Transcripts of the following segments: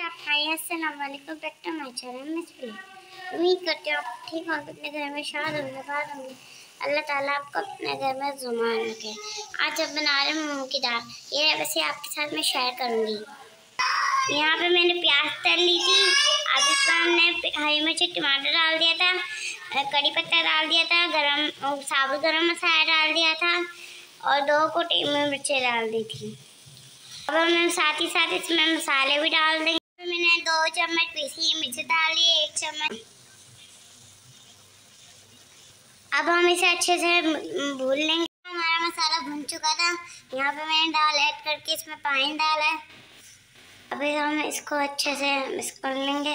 My channel miss उम्मीद करते हो आप ठीक हो घर में शाद होंगे अल्लाह ताला आपको अपने घर में जुमान रखे। आज अब बना रहे मूंग की दाल, ये वैसे आपके साथ मैं शेयर करूँगी। यहाँ पे मैंने प्याज तल ली थी, अब इसमें हमने हरी मिर्च, टमाटर डाल दिया था कड़ी पत्ता डाल दिया था, गरम साबुत गरम मसाला डाल दिया था और दो कोटी मिर्चें डाल दी थी। अब हम साथ ही साथ इसमें मसाले भी डाल देंगे। दो चम्मच पीसी मिर्च डाली, एक चम्मच। अब हम इसे अच्छे से भून लेंगे। हमारा मसाला भून चुका था। यहाँ पे मैंने दाल ऐड करके इसमें पानी डाला है। अभी हम इसको अच्छे से मिक्स कर लेंगे।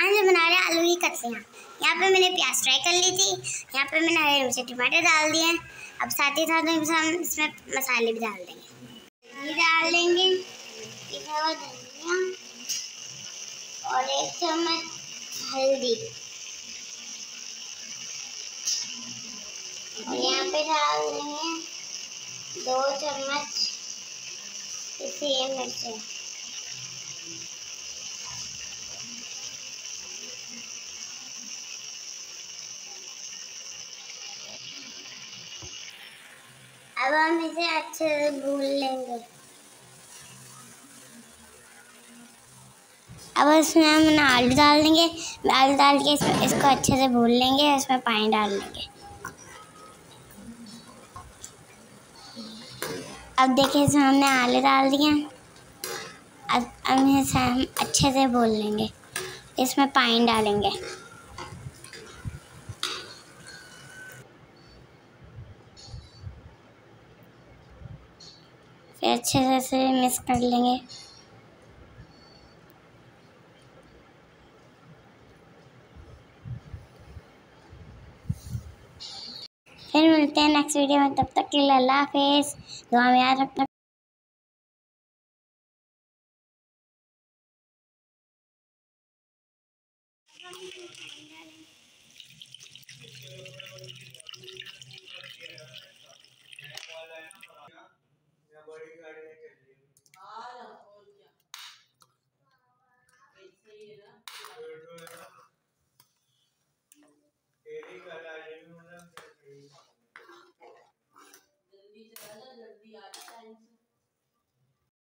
आज मैं बना रहे आलू की कतलियाँ। यहाँ पे मैंने प्याज फ्राई कर ली थी। यहाँ पे मैंने हरे मिर्च, टमाटर डाल दिए अब साथ ही साथ हम इसमें मसाले भी डाल देंगे। डाल देंगे और एक चम्मच हल्दी। और यहाँ पे डाल देंगे दो चम्मच इसे मिर्च। अब हम इसे अच्छे से भून लेंगे। अब इसमें हम आलू डाल देंगे। आलू डाल के इसमें, इसको अच्छे से भून लेंगे, इसमें पानी डाल लेंगे अब देखिए, इसमें हमने आलू डाल दिए अब हम इसे हम अच्छे से भून लेंगे। इसमें पानी डालेंगे। फिर अच्छे से मिक्स कर लेंगे। फिर मिलते हैं नेक्स्ट वीडियो में, तब तक के लिए अल्लाह हाफिज़। दुआ में याद रखना। तेरी कला